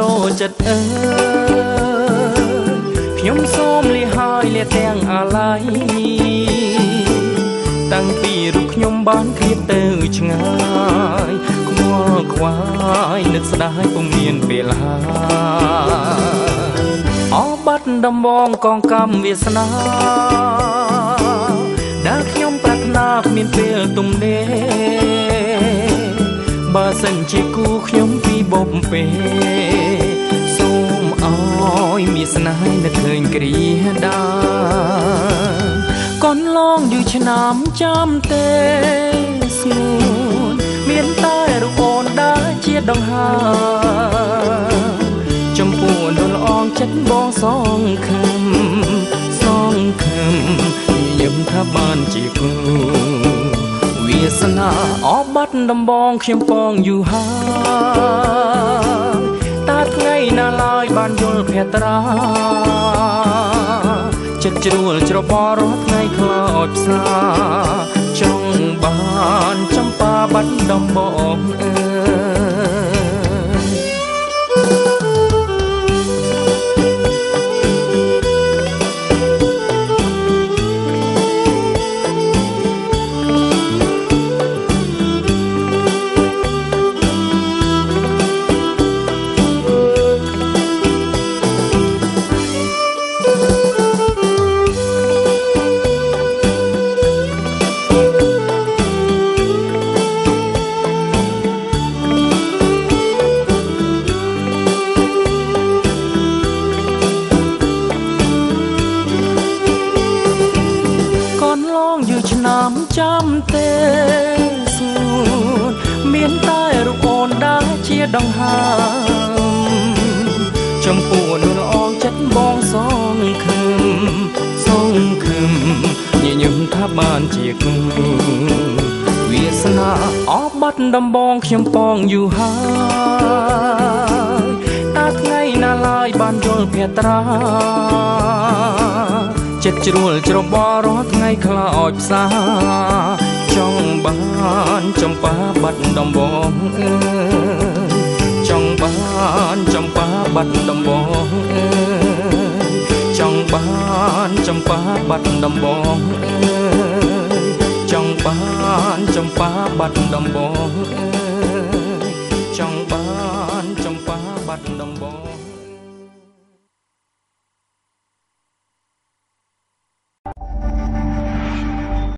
ដូរចិត្តអើខ្ញុំសូមលីហើយលាទាំងអាឡ័យតាំងពីរូបខ្ញុំបានឃ្លាតទៅឆ្ងាយខ្វល់ខ្វាយនឹកស្ដាយពុំមានពេលហើយអបាត់ដំបងកងកម្មវាសនាដែលខ្ញុំប្រាថ្នាគ្មានពេលទំនេរ បើសិនជាគូខ្ញុំពីបំពេសូមអោយមានស្នេហ៍នឹកឃើញគ្រាដាកូនឡងយូរឆ្នាំចាំទេស្ងួនមានតែរូបអូនដើរជាដង្ហើចំពោះនលអងចិត្តបងសងខំសងខំញញឹមថាបានជាគូវា ដំបងខ្ញុំពងយូរហើយតាថ្ងៃណាឡើយបានយល់ភត្រាចិត្តជ្រួលច្របល់រាល់ថ្ងៃខ្លោចផ្សាចង់បានចំបាបាត់ដំបងអើ ឆ្នាំចាំទេស្ងួនមានតែរូបអូនដើរជាដង្ហើមចំពោះនួនអងចិត្តបងសងខឹមសងខឹមញញឹមថាបានជាគូវាសនាអបបាត់ដំបងខ្ញុំពងយូរហើយតាថ្ងៃណាឡើយបានយល់ភត្រា ចិត្តជ្រួលច្របល់រាល់ថ្ងៃខ្លោចផ្សាចង់បានចំបាបាត់ដំបងអើយចង់បានចំបាបាត់ដំបងអើយចង់បានចំបាបាត់ដំបងអើយចង់បានចំបាបាត់ដំបងអើយចង់បានចំបាបាត់ដំបង